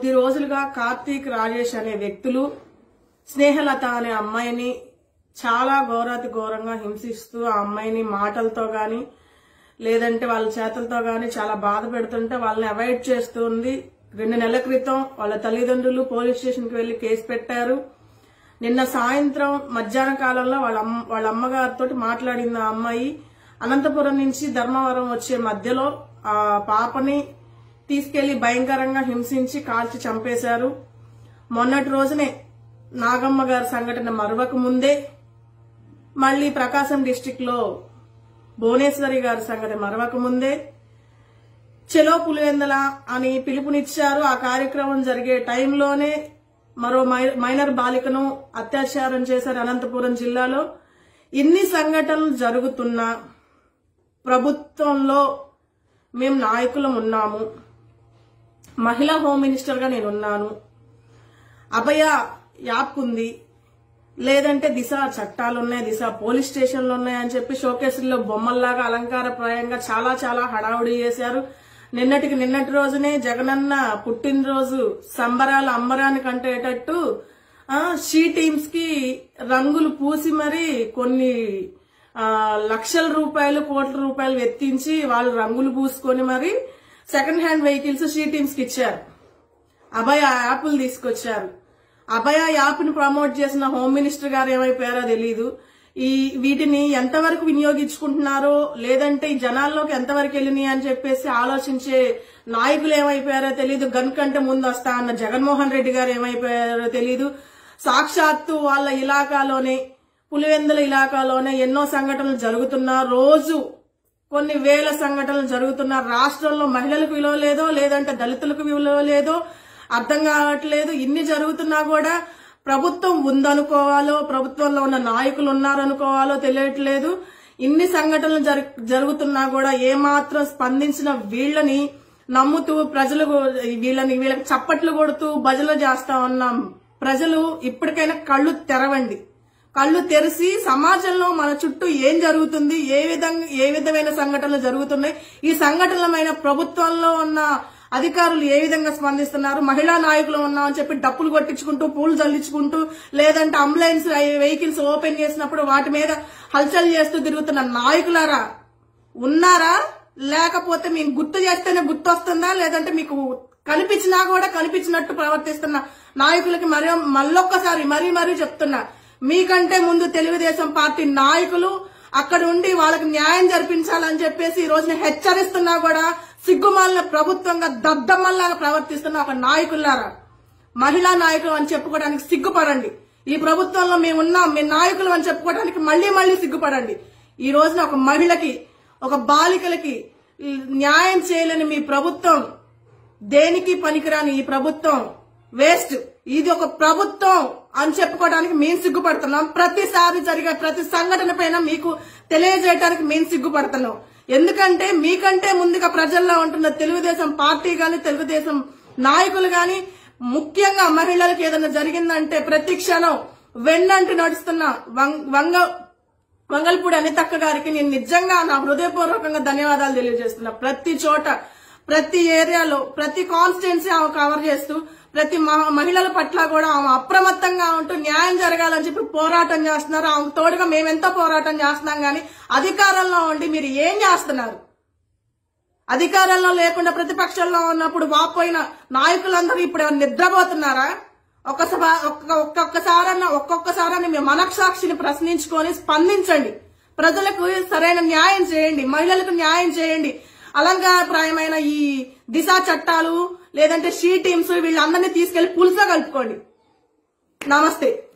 కొద్ది రోజులుగా కార్తీక్ రాజేష్ అనే వ్యక్తులు స్నేహలత అనే అమ్మాయిని చాలా ఘోరాతి ఘోరంగా హింసిస్తూ ఆ అమ్మాయిని మాటలతో గాని లేదంటే వాళ్ళ చేతలతో గాని చాలా బాధ పెడుతుంటే వాళ్ళని అవాయిడ్ చేస్తుంది. రెండు నెలల క్రితం వాళ్ళ తల్లిదండ్రులు పోలీస్ స్టేషన్కి వెళ్ళి కేసు పెట్టారు. నిన్న సాయంత్రం మధ్యాహ్న కాలంలో వాళ్ళ వాళ్ళ అమ్మగారితో మాట్లాడింది ఆ అమ్మాయి. అనంతపురం నుంచి ధర్మవరం వచ్చే మధ్యలో ఆ పాపని తీసుకెళ్ళి భయంకరంగా హింసించి కాల్చి చంపేశారు. మొన్నటి రోజునే నాగమ్మ గారి సంఘటన మరవక ముందే మళ్ళీ ప్రకాశం డిస్టిక్లో భువనేశ్వరి గారి సంఘటన మరవక ముందే చెలో పులివెందల అని పిలుపునిచ్చారు. ఆ కార్యక్రమం జరిగే టైంలోనే మరో మై- మైనర్ బాలికను అత్యాచారం చేశారు అనంతపురం జిల్లాలో. ఇన్ని సంఘటనలు జరుగుతున్నా ప్రభుత్వంలో మేము నాయకులం ఉన్నాము. మహిళా హోమ్ మినిస్టర్గా నేను ఉన్నాను అభయ యాప్ ఉంది. లేదంటే దిశ చట్టాలు ఉన్నాయి దిశ పోలీస్ స్టేషన్లు ఉన్నాయి అని చెప్పి షోకేసుల్లో బొమ్మల్లాగా అలంకారప్రాయంగా చాలా చాలా హడావుడి చేశారు. నిన్నటికి నిన్నటి రోజునే జగనన్న పుట్టినరోజు సంబరాలు అమ్మరాని కంటేటట్టు షీ టీమ్స్కి రంగులు పూసి మరి కొన్ని లక్షల రూపాయలు కోట్ల రూపాయలు వెత్తించి వాళ్ళు రంగులు పూసుకొని మరి సెకండ్ హ్యాండ్ వెహికల్స్ షీ టీమ్స్కి ఇచ్చారు. అభయ యాప్లు తీసుకొచ్చారు. అభయ యాప్ని ప్రమోట్ చేసిన హోమ్ మినిస్టర్ గారు ఏమైపోయారో తెలియదు ఈ వీటిని ఎంతవరకు వినియోగించుకుంటున్నారో లేదంటే ఈ జనాల్లోకి ఎంతవరకు వెళ్ళినాయి అని చెప్పేసి ఆలోచించే నాయకులు ఏమైపోయారో తెలియదు గన్ కంటే ముందు వస్తా అన్న జగన్మోహన్ రెడ్డి గారు ఏమైపోయారో తెలియదు సాక్షాత్తు వాళ్ళ ఇలాకాలోనే పులివెందుల ఇలాకాలోనే ఎన్నో సంఘటనలు జరుగుతున్నా రోజు కొన్ని వేల సంఘటనలు జరుగుతున్న రాష్ట్రంలో మహిళలకు విలువ లేదో లేదంటే దళితులకు విలువ లేదో అర్థం కావట్లేదు. ఇన్ని జరుగుతున్నా కూడా ప్రభుత్వం ఉందనుకోవాలో ప్రభుత్వంలో ఉన్న నాయకులు ఉన్నారనుకోవాలో తెలియట్లేదు. ఇన్ని సంఘటనలు జరు- జరుగుతున్నా కూడా ఏమాత్రం స్పందించిన వీళ్ళని నమ్ముతూ ప్రజలు వీళ్ళని వీళ్ళకి చప్పట్లు కొడుతూ భజనలు చేస్తా ఉన్నాం. ప్రజలు ఇప్పటికైనా కళ్ళు తెరవండి. కళ్ళు తెరిచి సమాజంలో మన చుట్టూ ఏం జరుగుతుంది ఏ విధంగా ఏ విధమైన సంఘటనలు జరుగుతున్నాయి ఈ సంఘటనలమైన ప్రభుత్వంలో ఉన్న అధికారులు ఏ విధంగా స్పందిస్తున్నారు మహిళా నాయకులు ఉన్నామని చెప్పి డప్పులు కొట్టించుకుంటూ పూలు చల్లించుకుంటూ లేదంటే అంబులెన్స్ వెహికల్స్ ఓపెన్ చేసినప్పుడు వాటి మీద హల్చల్ చేస్తూ తిరుగుతున్న నాయకులారా ఉన్నారా? లేకపోతే మీకు గుర్తు చేస్తేనే గుర్తు వస్తుందా లేదంటే మీకు కనిపించినా కూడా కనిపించినట్టు ప్రవర్తిస్తున్న నాయకులకి మరో మళ్ళొక్కసారి మరీ మరీ చెప్తున్నా. మీకంటే ముందు తెలుగుదేశం పార్టీ నాయకులు అక్కడ ఉండి వాళ్ళకి న్యాయం జరిపించాలని చెప్పేసి ఈ రోజున హెచ్చరిస్తున్నా కూడా సిగ్గుమాలిన ప్రభుత్వంగా దద్దమ్మల్లాగా ప్రవర్తిస్తున్న ఒక నాయకులారా మహిళా నాయకులు అని చెప్పుకోవడానికి సిగ్గుపడండి. ఈ ప్రభుత్వంలో మేము ఉన్నాం మీ నాయకులు అని చెప్పుకోవడానికి మళ్ళీ మళ్ళీ సిగ్గుపడండి. ఈ రోజున ఒక మహిళకి ఒక బాలికలకి న్యాయం చేయలేని మీ ప్రభుత్వం దేనికి పనికిరాని ఈ ప్రభుత్వం? వేస్ట్ ఇది ఒక ప్రభుత్వం. అని చెప్పుకోవడానికి మేము సిగ్గుపడుతున్నాం. ప్రతిసారి జరిగే ప్రతి సంఘటన పైన మీకు తెలియజేయడానికి మేము సిగ్గుపడుతున్నాం. ఎందుకంటే మీకంటే ముందుగా ప్రజల్లో ఉంటున్న తెలుగుదేశం పార్టీ గాని తెలుగుదేశం నాయకులు గాని ముఖ్యంగా మహిళలకు ఏదైనా జరిగిందంటే ప్రతి క్షణం వెన్నంటి నడుస్తున్న వం- వంగ వంగల్పూడి అనితక్క గారికి నేను నిజంగా నా హృదయపూర్వకంగా ధన్యవాదాలు తెలియజేస్తున్నా. ప్రతి చోట ప్రతి ఏరియాలో ప్రతి కాన్స్టిట్యున్సీ ఆమె కవర్ చేస్తూ ప్రతి మహిళల పట్ల కూడా ఆమె అప్రమత్తంగా ఉంటూ న్యాయం జరగాలని చెప్పి పోరాటం చేస్తున్నారు. ఆమె తోడుగా మేమెంత పోరాటం చేస్తున్నాం కానీ అధికారంలో ఉండి మీరు ఏం చేస్తున్నారు? అధికారంలో లేకుండా ప్రతిపక్షంలో ఉన్నప్పుడు వాపోయిన నాయకులందరూ ఇప్పుడు నిద్రపోతున్నారా? ఒక్కసభ ఒక్క ఒక్కొక్కసారన్న ఒక్కొక్కసారన్న మీ మనక్షాక్షిని ప్రశ్నించుకొని స్పందించండి. ప్రజలకు సరైన న్యాయం చేయండి. మహిళలకు న్యాయం చేయండి. అలంకారప్రాయమైన ఈ దిశ చట్టాలు లేదంటే షీ టీమ్స్ వీళ్ళందరినీ తీసుకెళ్ళి పులుసా కలుపుకోండి. నమస్తే.